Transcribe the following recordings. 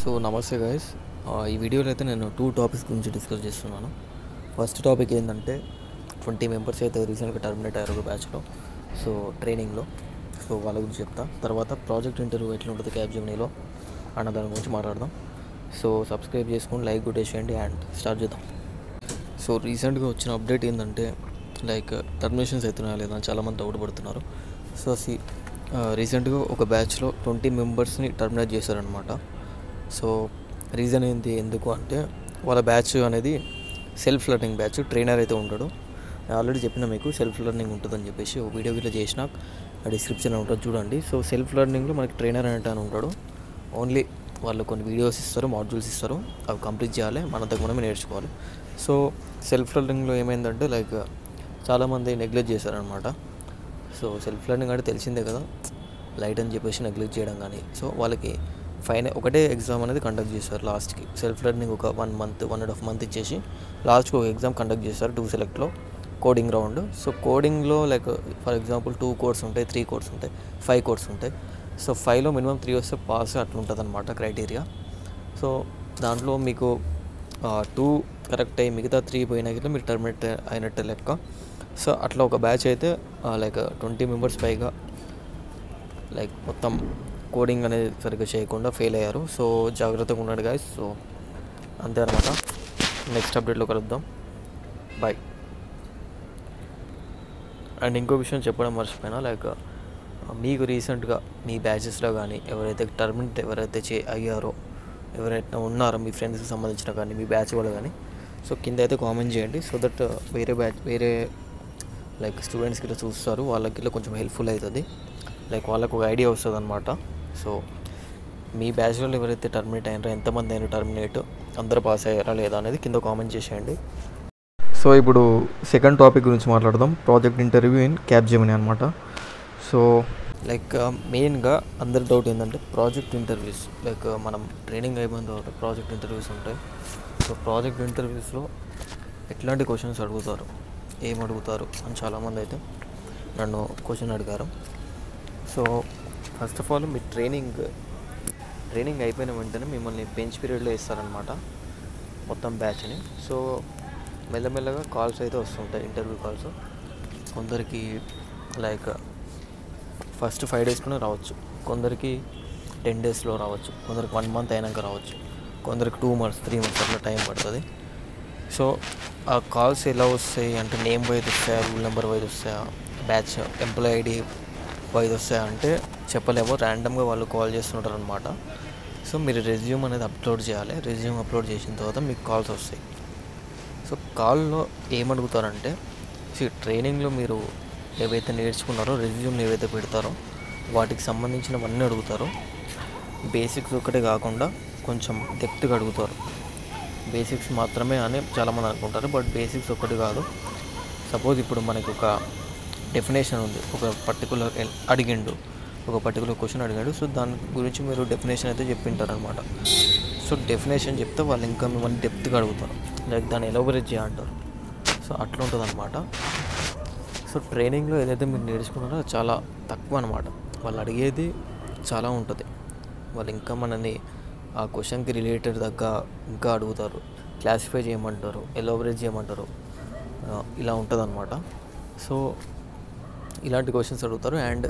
So నమస్తే guys ఈ వీడియోలో అయితే నేను టూ టాపిక్స్ గురించి డిస్కస్ చేస్తున్నాను. ఫస్ట్ టాపిక్ ఏంటంటే ట్వంటీ మెంబర్స్ అయితే రీసెంట్గా టర్మినేట్ అయ్యారు ఒక బ్యాచ్లో సో ట్రైనింగ్లో సో వాళ్ళ గురించి చెప్తా. తర్వాత ప్రాజెక్ట్ ఇంటర్వ్యూ ఎట్లా ఉంటుంది క్యాబ్ జర్నీలో అన్న దాని గురించి మాట్లాడదాం. సో సబ్స్క్రైబ్ చేసుకొని లైక్ కొట్టేసేయండి అండ్ స్టార్ట్ చేద్దాం. సో రీసెంట్గా వచ్చిన అప్డేట్ ఏంటంటే లైక్ టర్మినేషన్స్ అవుతున్నాయా లేదా అని చాలామంది డౌట్ పడుతున్నారు. సో సి రీసెంట్గా ఒక బ్యాచ్లో ట్వంటీ మెంబర్స్ని టర్మినేట్ చేశారనమాట సో రీజన్ ఏంటి ఎందుకు అంటే వాళ్ళ బ్యాచ్ అనేది సెల్ఫ్ లెర్నింగ్ బ్యాచ్ ట్రైనర్ అయితే ఉంటాడు. ఆల్రెడీ చెప్పిన మీకు సెల్ఫ్ లెర్నింగ్ ఉంటుందని చెప్పేసి ఒక వీడియో గిట్లా చేసిన డిస్క్రిప్షన్ ఉంటుంది చూడండి. సో సెల్ఫ్ లెర్నింగ్లో మనకి ట్రైనర్ అనేటాను ఉంటాడు. ఓన్లీ వాళ్ళు కొన్ని వీడియోస్ ఇస్తారు మాడ్యూల్స్ ఇస్తారు. అవి కంప్లీట్ చేయాలి మన దగ్గర మనమే నేర్చుకోవాలి. సో సెల్ఫ్ లెర్నింగ్లో ఏమైందంటే లైక్ చాలామంది నెగ్లెక్ట్ చేశారనమాట. సో సెల్ఫ్ లెర్నింగ్ అంటే తెలిసిందే కదా లైట్ అని చెప్పేసి నెగ్లెక్ట్ చేయడం కానీ. సో వాళ్ళకి ఫైన్ ఒకటే ఎగ్జామ్ అనేది కండక్ట్ చేస్తారు లాస్ట్కి. సెల్ఫ్ లెర్నింగ్ ఒక one month one and half month ఇచ్చేసి లాస్ట్కి ఒక ఎగ్జామ్ కండక్ట్ చేస్తారు టూ సెలెక్ట్లో coding round. So కోడింగ్లో like for example two course ఉంటాయి త్రీ కోర్స్ ఉంటాయి ఫైవ్ కోర్స్ ఉంటాయి. సో ఫైవ్లో మినిమం త్రీ వస్తే పాస్ అట్లా ఉంటుంది అనమాట క్రైటీరియా. సో దాంట్లో మీకు టూ కరెక్ట్ అయ్యి మిగతా త్రీ పోయినా గిట్ల మీరు టర్మినేట్ అయినట్టు లెక్క. సో అట్లా ఒక బ్యాచ్ అయితే లైక్ ట్వంటీ మెంబర్స్ పైగా లైక్ మొత్తం కోడింగ్ అనేది సరిగ్గా చేయకుండా ఫెయిల్ అయ్యారు. సో జాగ్రత్తగా ఉన్నాడు గాయస్ సో అంతే అనమాట నెక్స్ట్ అప్డేట్లో కలుద్దాం. బాయ్ అండ్ ఇంకో విషయం చెప్పడం మర్చిపోయినా లైక్ మీకు రీసెంట్గా మీ బ్యాచెస్లో కానీ ఎవరైతే టర్మినేట్ ఎవరైతే చే అయ్యారో ఎవరైతే ఉన్నారో మీ ఫ్రెండ్స్కి సంబంధించిన కానీ మీ బ్యాచ్ వాళ్ళు కానీ సో కింద అయితే కామెంట్ చేయండి. సో దట్ వేరే బ్యాచ్ వేరే లైక్ స్టూడెంట్స్ కింద చూస్తారు. వాళ్ళకి కొంచెం హెల్ప్ఫుల్ అవుతుంది. లైక్ వాళ్ళకు ఒక ఐడియా వస్తుంది అనమాట సో మీ బ్యాచ్ వాళ్ళు ఎవరైతే టర్మినేట్ అయినారో ఎంతమంది అయినా టర్మినేట్ అందరూ పాస్ అయ్యారా లేదా అనేది కింద కామెంట్ చేసేయండి. సో ఇప్పుడు సెకండ్ టాపిక్ గురించి మాట్లాడదాం. Project interview in Capgemini అనమాట సో లైక్ మెయిన్గా అందరి డౌట్ ఏంటంటే ప్రాజెక్ట్ ఇంటర్వ్యూస్ లైక్ మనం ట్రైనింగ్ అయిపోయిన తర్వాత ప్రాజెక్ట్ ఇంటర్వ్యూస్ ఉంటాయి. సో ప్రాజెక్ట్ ఇంటర్వ్యూస్లో ఎట్లాంటి క్వశ్చన్స్ అడుగుతారు ఏం అడుగుతారు అని చాలామంది అయితే నన్ను క్వశ్చన్ అడిగారు. సో ఫస్ట్ ఆఫ్ ఆల్ మీ ట్రైనింగ్ ట్రైనింగ్ అయిపోయిన వెంటనే మిమ్మల్ని బెంచ్ పీరియడ్లో ఇస్తారనమాట మొత్తం బ్యాచ్ని. సో మెల్లమెల్లగా కాల్స్ అయితే వస్తుంటాయి ఇంటర్వ్యూ కాల్స్. కొందరికి లైక్ ఫస్ట్ ఫైవ్ డేస్లోనే రావచ్చు. కొందరికి టెన్ డేస్లో రావచ్చు. కొందరికి వన్ మంత్ అయినాక రావచ్చు. కొందరికి టూ మంత్స్ త్రీ మంత్స్ అట్లా టైం పడుతుంది. సో ఆ కాల్స్ ఎలా వస్తాయి అంటే నేమ్ వైజ్ వస్తాయా రూల్ నెంబర్ వైజ్ వస్తాయా బ్యాచ్ ఎంప్లాయ్ ఐడి వైజ్ వస్తాయా అంటే చెప్పలేము ర్యాండమ్గా వాళ్ళు కాల్ చేస్తుంటారు అనమాట సో మీరు రెజ్యూమ్ అనేది అప్లోడ్ చేయాలి. రెజ్యూమ్ అప్లోడ్ చేసిన తర్వాత మీకు కాల్స్ వస్తాయి. సో కాల్లో ఏమడుగుతారంటే సో ట్రైనింగ్లో మీరు ఏవైతే నేర్చుకున్నారో రెజ్యూమ్ ఏవైతే పెడతారో వాటికి సంబంధించినవన్నీ అడుగుతారు. బేసిక్స్ ఒకటే కాకుండా కొంచెం డెప్త్గా అడుగుతారు. బేసిక్స్ మాత్రమే అని చాలామంది అనుకుంటారు. బట్ బేసిక్స్ ఒకటి కాదు. సపోజ్ ఇప్పుడు మనకి ఒక డెఫినేషన్ ఉంది. ఒక పర్టికులర్ అడిగిండు. ఒక పర్టికులర్ క్వశ్చన్ అడిగాడు. సో దాని గురించి మీరు డెఫినేషన్ అయితే చెప్పింటారనమాట సో డెఫినేషన్ చెప్తే వాళ్ళు ఇంకా మిమ్మల్ని డెప్త్గా అడుగుతారు. లైక్ దాన్ని ఎలాబరేట్ చేయంటారు. సో అట్లా ఉంటుంది అనమాట సో ట్రైనింగ్లో ఏదైతే మీరు నేర్చుకున్నారో చాలా తక్కువ అనమాట వాళ్ళు అడిగేది చాలా ఉంటుంది. వాళ్ళు ఇంకా మనని ఆ క్వశ్చన్కి రిలేటెడ్ దగ్గర ఇంకా అడుగుతారు. క్లాసిఫై చేయమంటారు ఎలాబరేట్ చేయమంటారు. ఇలా ఉంటుంది అనమాట సో ఇలాంటి క్వశ్చన్స్ అడుగుతారు. అండ్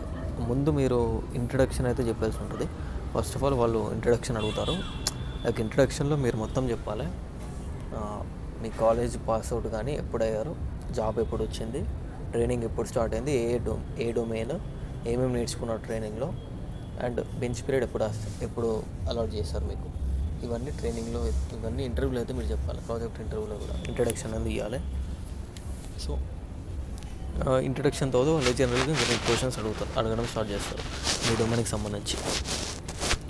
ముందు మీరు ఇంట్రడక్షన్ అయితే చెప్పాల్సి ఉంటుంది. ఫస్ట్ ఆఫ్ ఆల్ వాళ్ళు ఇంట్రడక్షన్ అడుగుతారు. లైక్ ఇంట్రడక్షన్లో మీరు మొత్తం చెప్పాలి. మీ కాలేజ్ పాస్ అవుట్ కానీ ఎప్పుడు అయ్యారు జాబ్ ఎప్పుడు వచ్చింది? ట్రైనింగ్ ఎప్పుడు స్టార్ట్ అయింది? ఏ డో ఏ డొమైన్ ఏమేమి నేర్చుకున్నారు ట్రైనింగ్లో అండ్ బెంచ్ పీరియడ్ ఎప్పుడు ఎప్పుడు అలౌట్ చేస్తారు మీకు? ఇవన్నీ ట్రైనింగ్లో ఇవన్నీ ఇంటర్వ్యూలో అయితే మీరు చెప్పాలి. ప్రాజెక్ట్ ఇంటర్వ్యూలో కూడా. ఇంట్రడక్షన్ అనేది ఇవ్వాలి సో Uh, ఇంట్రడక్షన్ తర్వాత వాళ్ళు జనరల్గా మీరు క్వశ్చన్స్ అడుగుతారు అడగడం స్టార్ట్ చేస్తారు. మీ డొమైన్కి సంబంధించి.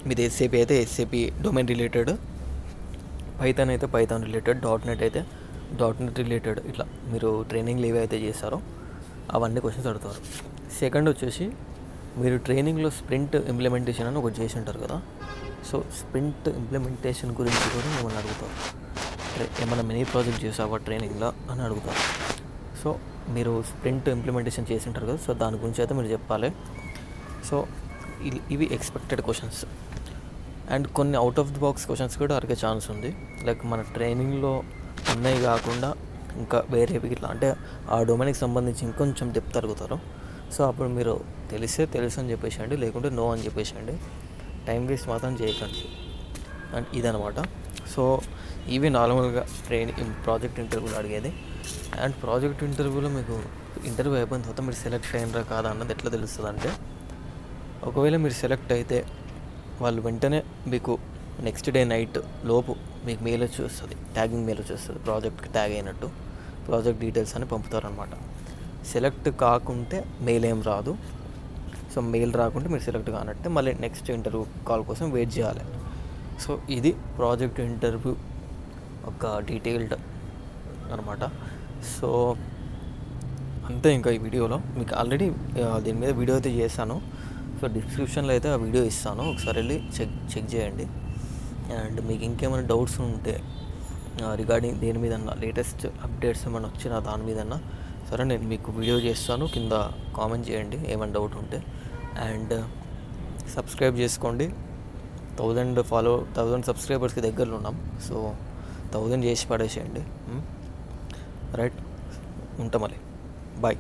మీది ఎస్ఏపి అయితే ఎస్ఏపి డొమైన్ రిలేటెడ్ పైథాన్ అయితే పైథాన్ రిలేటెడ్ డాట్ నెట్ అయితే. డాట్ నెట్ రిలేటెడ్ ఇట్లా మీరు ట్రైనింగ్లు ఏవైతే చేస్తారో అవన్నీ క్వశ్చన్స్ అడుగుతారు. సెకండ్ వచ్చేసి మీరు ట్రైనింగ్లో స్ప్రింట్ ఇంప్లిమెంటేషన్ అని ఒకటి చేసి ఉంటారు కదా. సో స్ప్రింట్ ఇంప్లిమెంటేషన్ గురించి కూడా మిమ్మల్ని అడుగుతారు. ఏమైనా మినీ ప్రాజెక్ట్ చేసావా ట్రైనింగ్లో అని అడుగుతారు. సో మీరు స్ప్రింట్ ఇంప్లిమెంటేషన్ చేసి ఉంటారు కదా సో దాని గురించి అయితే మీరు చెప్పాలి. సో ఇవి ఎక్స్పెక్టెడ్ క్వశ్చన్స్ అండ్ కొన్ని out of the box questions కూడా అడిగే ఛాన్స్ ఉంది. లైక్ మన ట్రైనింగ్లో ఉన్నాయి కాకుండా ఇంకా వేరే ఇట్లా అంటే ఆ డొమైన్కి సంబంధించి ఇంకొంచెం డెప్త్ అడుగుతారు. సో అప్పుడు మీరు తెలిసే తెలుసు అని చెప్పేసండి లేకుంటే నో అని చెప్పేసండి టైం వేస్ట్ మాత్రం చేయకండి. అండ్ ఇదనమాట సో ఇవి నార్మల్గా ట్రైనింగ్ ప్రాజెక్ట్ ఇంటర్వ్యూలో అడిగేది. అండ్ ప్రాజెక్ట్ ఇంటర్వ్యూలో మీకు ఇంటర్వ్యూ అయిపోయిన తర్వాత మీరు సెలెక్ట్ అయినరా కాదా అన్నది ఎట్లా తెలుస్తుంది అంటే ఒకవేళ మీరు సెలెక్ట్ అయితే వాళ్ళు వెంటనే మీకు నెక్స్ట్ డే నైట్ లోపు మీకు మెయిల్ వచ్చి వస్తుంది ట్యాగింగ్ మెయిల్ వచ్చి వస్తుంది ప్రాజెక్ట్కి ట్యాగ్ అయినట్టు ప్రాజెక్ట్ డీటెయిల్స్ అని పంపుతారనమాట సెలెక్ట్ కాకుంటే మెయిల్ ఏం రాదు. సో మెయిల్ రాకుంటే మీరు సెలెక్ట్ కానట్టే మళ్ళీ నెక్స్ట్ ఇంటర్వ్యూ కాల్ కోసం వెయిట్ చేయాలి. సో ఇది ప్రాజెక్ట్ ఇంటర్వ్యూ ఒక డీటెయిల్డ్ అనమాట సో అంతే ఇంకా ఈ వీడియోలో. మీకు ఆల్రెడీ దీని మీద వీడియో అయితే చేశాను. సో డిస్క్రిప్షన్లో అయితే ఆ వీడియో ఇస్తాను. ఒకసారి వెళ్ళి చెక్ చెక్ చేయండి. అండ్ మీకు ఇంకేమైనా డౌట్స్ ఉంటే రిగార్డింగ్ దేని మీద లేటెస్ట్ అప్డేట్స్ ఏమైనా వచ్చినా దాని మీదన్నా సరే నేను మీకు వీడియో చేస్తాను. కింద కామెంట్ చేయండి ఏమైనా డౌట్ ఉంటే. అండ్ సబ్స్క్రైబ్ చేసుకోండి. థౌజండ్ ఫాలో థౌజండ్ సబ్స్క్రైబర్స్కి దగ్గరలో ఉన్నాం. సో థౌజండ్ చేసి పడేసేయండి. రైట్ ఉంటాం మళ్ళీ బాయ్